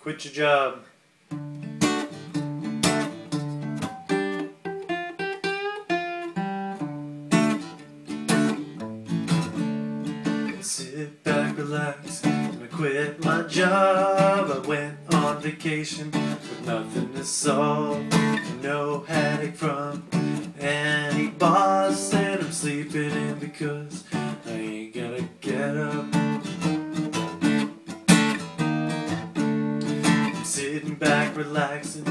Quit your job. Sit back, relax, and I quit my job. I went on vacation with nothing to solve, no headache from any back, relaxing,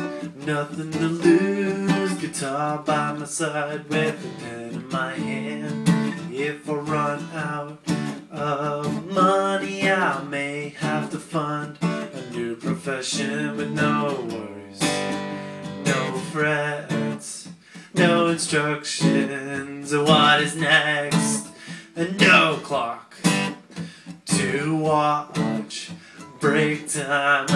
nothing to lose. Guitar by my side with a pen in my hand. If I run out of money, I may have to fund a new profession with no worries, no frets, no instructions. Of what is next? And no clock to watch. Break time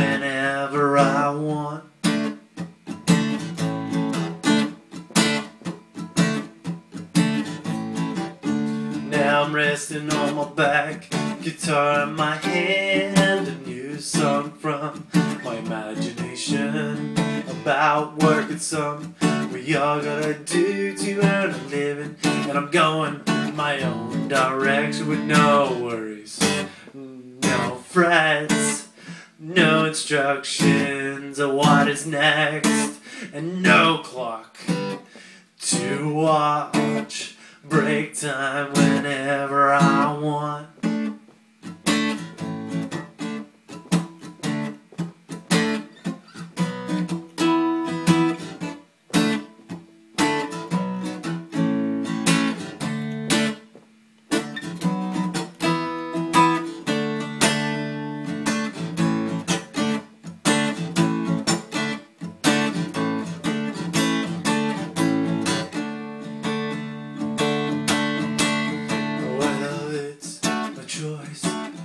Resting on my back, guitar in my hand, a new song from my imagination about working some. We all gotta do to earn a living, and I'm going my own direction with no worries, no frets, no instructions of what is next, and no clock to watch break time whenever I want.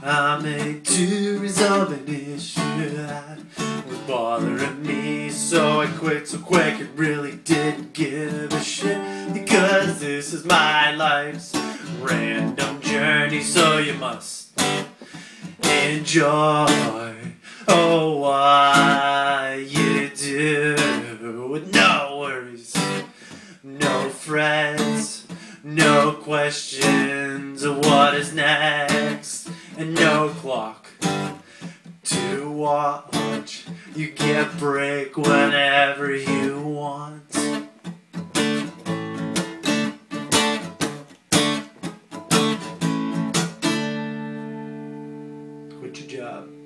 I made to resolve an issue that was bothering me. So I quit so quick, it really didn't give a shit. Because this is my life's random journey, so you must enjoy. Oh, why you do with no worries, no friends, No questions of what is next, and no clock to watch. You get break whenever you want. Quit your job.